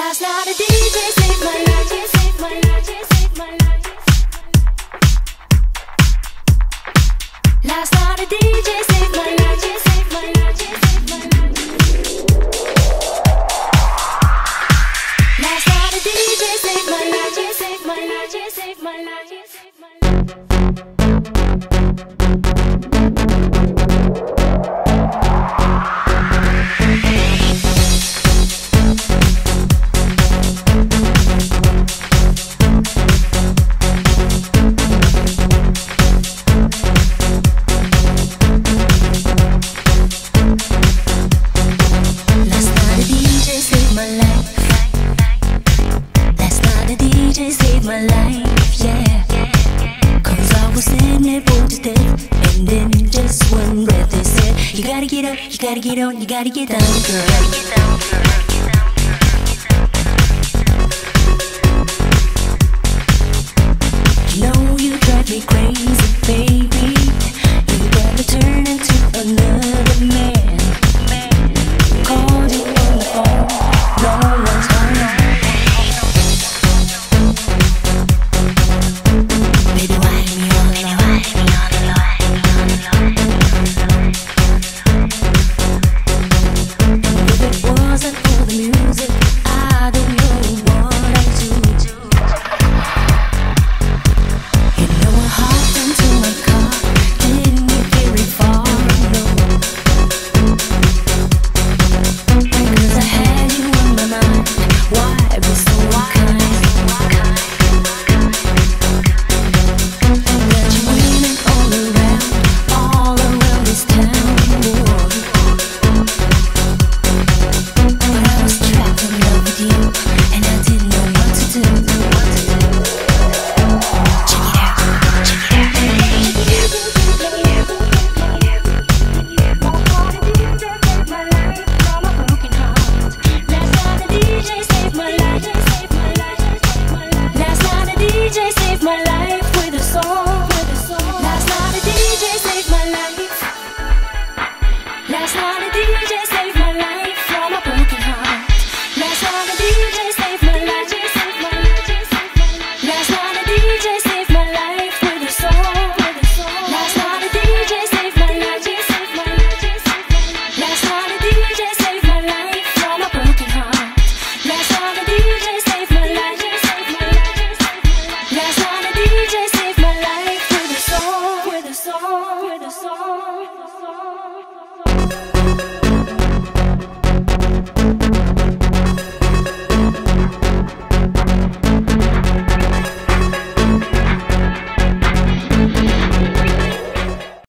Last night a DJ saved my life, life. Last night a DJ saved my life. Last night a DJ saved my life. A saved my life, yeah. Cause I was sitting there bored to death. And in just one breath they said, You gotta get up, you gotta get on, you gotta get down, girl. You know you drive me crazy, baby. You gotta turn into another man.